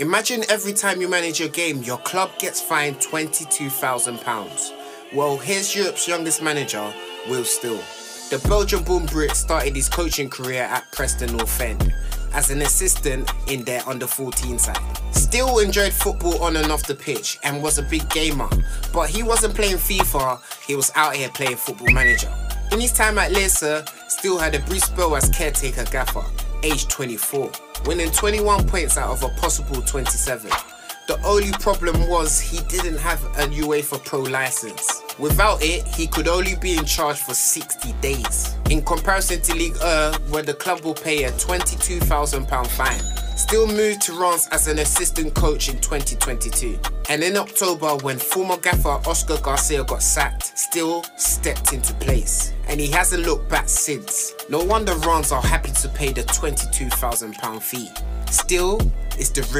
Imagine every time you manage your game, your club gets fined £22,000. Well, here's Europe's youngest manager, Will Still. The Belgian-born Brit started his coaching career at Preston North End as an assistant in their under-14 side. Still enjoyed football on and off the pitch and was a big gamer, but he wasn't playing FIFA, he was out here playing Football Manager. In his time at Lierse, Still had a brief spell as caretaker gaffer, aged 24, winning 21 points out of a possible 27. The only problem was he didn't have a UEFA Pro license. Without it, he could only be in charge for 60 days. In comparison to Ligue 1, where the club will pay a £22,000 fine. Still moved to Reims as an assistant coach in 2022. And in October, when former gaffer Oscar Garcia got sacked, Still stepped into place. And he hasn't looked back since. No wonder Reims are happy to pay the £22,000 fee. Still, it's the real